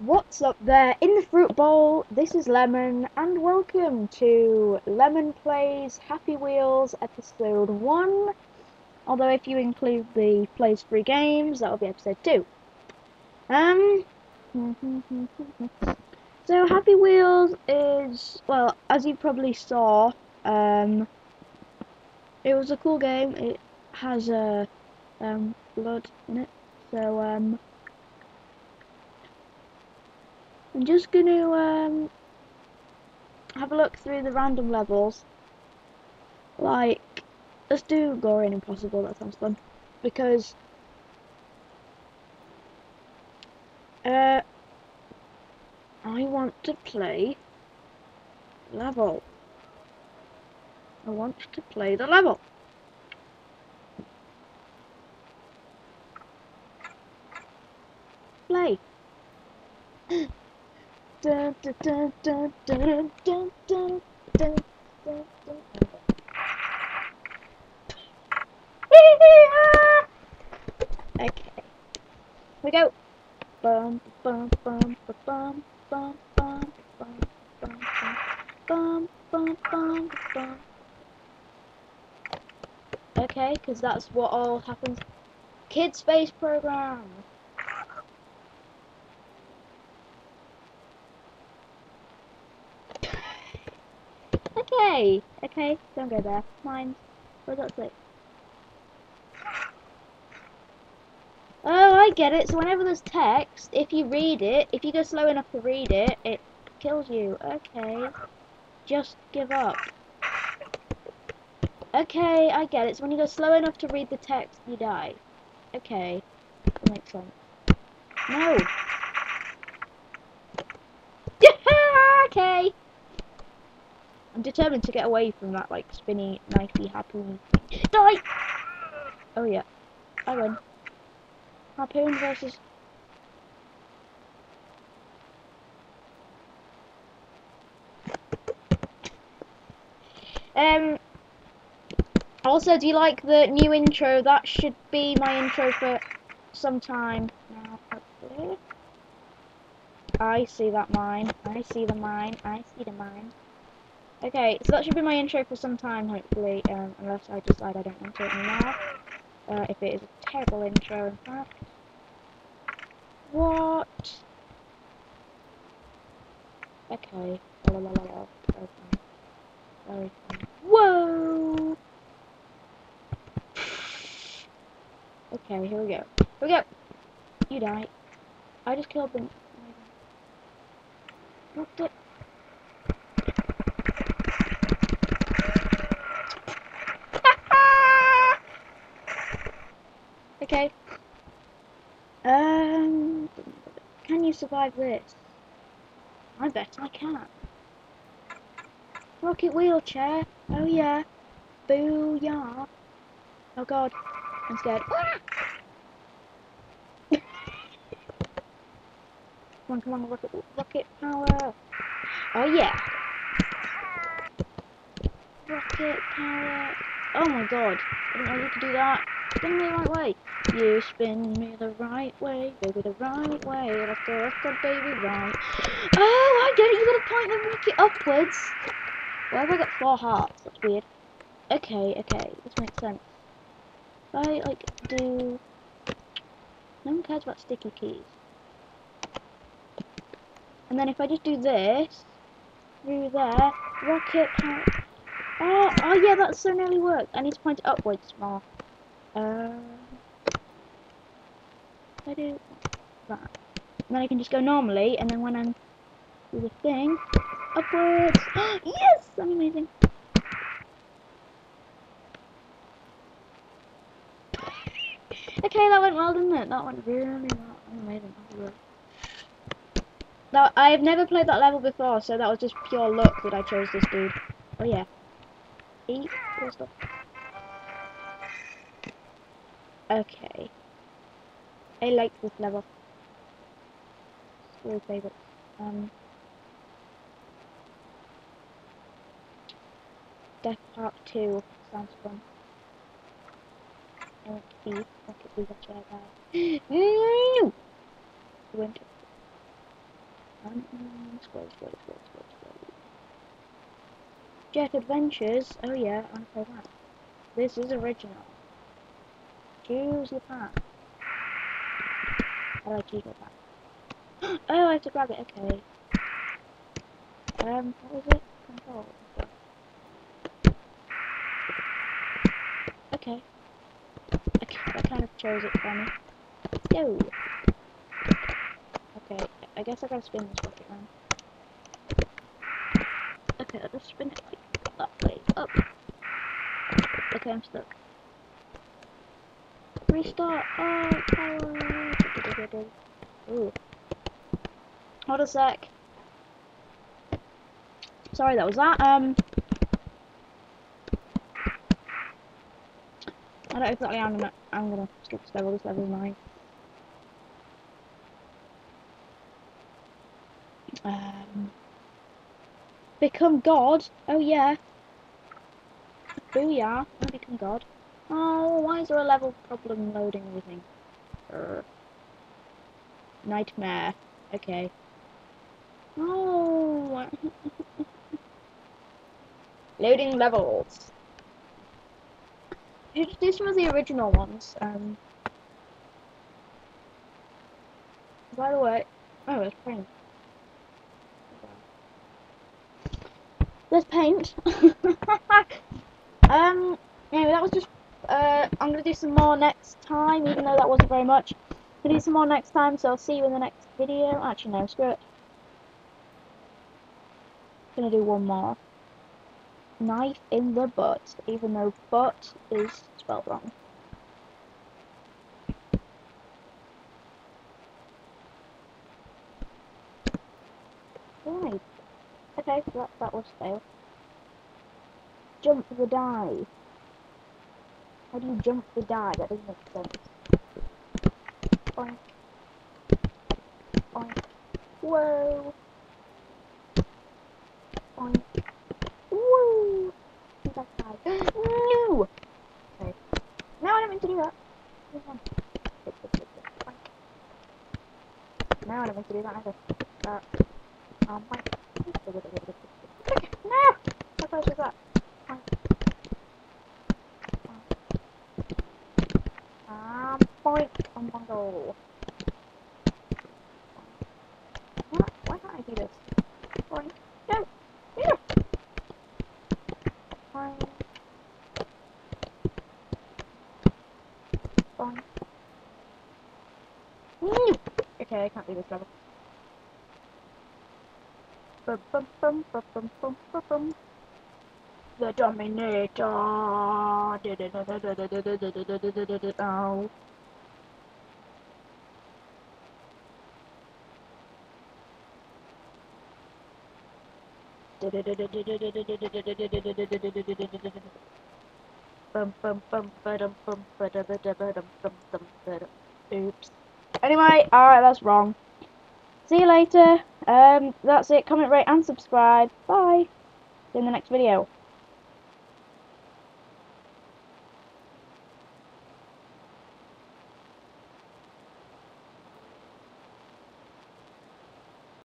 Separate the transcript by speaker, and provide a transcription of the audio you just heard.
Speaker 1: What's up there in the fruit bowl? This is Lemon, and welcome to Lemon Plays Happy Wheels episode 1. Although, if you include the Plays Free Games, that'll be episode 2. Um. so, Happy Wheels is, well, as you probably saw, um, it was a cool game. It has uh, um, blood in it. So, um, I'm just going to um, have a look through the random levels. Like, let's do Gory and Impossible, that sounds fun. Because, uh, I want to play level. I want to play the level. Okay. We go. Bum bum bum bum bum bum bum bum bum bum bum bum. Okay, because that's what all happens. Kids Space Program. Okay, okay, don't go there. Mine. Where's that? Oh, I get it. So whenever there's text, if you read it, if you go slow enough to read it, it kills you. Okay. Just give up. Okay, I get it. So when you go slow enough to read the text, you die. Okay. That makes sense. No. okay. I'm determined to get away from that, like, spinny, knifey, harpoon. Die! Oh, yeah. I win. Harpoon versus... Um... Also, do you like the new intro? That should be my intro for some time now, hopefully. I see that mine. I see the mine. I see the mine. Okay, so that should be my intro for some time, hopefully, um, unless I decide I don't want it anymore. Uh, if it is a terrible intro, in fact. What? Okay. La, la, la, la. Very fun. Very fun. Whoa! Okay, here we go. Here we go! You die. I just killed them. What the? Okay. Um, can you survive this? I bet I can. Rocket wheelchair. Oh yeah. Booyah. Oh god. I'm scared. come on, come on, rocket, rocket power. Oh yeah. Rocket power. Oh my god. I didn't know you could do that. Spin me the right way. You spin me the right way, baby, the right way. Let's go, let's baby, right. Oh, I get it. You gotta point the rocket upwards. Why have I got four hearts? That's weird. Okay, okay, this makes sense. If I like do. No one cares about sticky keys. And then if I just do this through there, rocket. Oh, oh yeah, that so nearly worked. I need to point it upwards more. Uh, I do that. Then I can just go normally, and then when I'm do the thing, upwards. yes, I'm amazing. Okay, that went well, didn't it? That went really well. Amazing. Now, I've never played that level before, so that was just pure luck that I chose this dude. Oh yeah. Eat stuff. Okay. I like this level. It's my favorite. Um, Death Part 2 sounds fun. I want to be, I want to be the chair guy. no! Winter. Um, scroll, scroll, scroll, scroll, scroll. Jet Adventures. Oh yeah, I play that. This is original. Choose your path. How do I choose my path? oh, I have to grab it. Okay. Um, what was it? Control. Okay. Okay, that kind of chose it for me. Yo. Okay, I guess I gotta spin this rocket round. Okay, I'll just spin it like that way. Up. Okay, I'm stuck. Restart. Oh. Hold a sec. Sorry, that was that. Um. I don't exactly I'm gonna I'm gonna skip this level, this level nine. Um Become God? Oh yeah. Booyah, I become God. Oh, why is there a level problem loading everything? Nightmare. Okay. Oh. Loading levels. These were the original ones. Um, by the way, oh, there's paint. There's paint. um, anyway, that was just. Uh, I'm gonna do some more next time, even though that wasn't very much. I'm gonna do some more next time, so I'll see you in the next video. Actually, no, screw it. I'm Gonna do one more knife in the butt, even though butt is spelled wrong. Right. Okay, so that, that was fail. Jump the die. How do you jump the die? That doesn't make sense. Whoa. Boink. That guy. no! Okay. No, I to do that. No, I to do that either. Uh, um. No! How close was that? Um, point on one goal. What? Why can't I do this? Point. No! No! Point. Point. Okay, I can't do this level. Bum, bum, bum, bum, bum, bum, bum, bum. The Dominator. Oh. Oops. Anyway, alright, that's wrong. See you later. Um, that's it. Comment, rate, and subscribe. Bye. See you in the next video.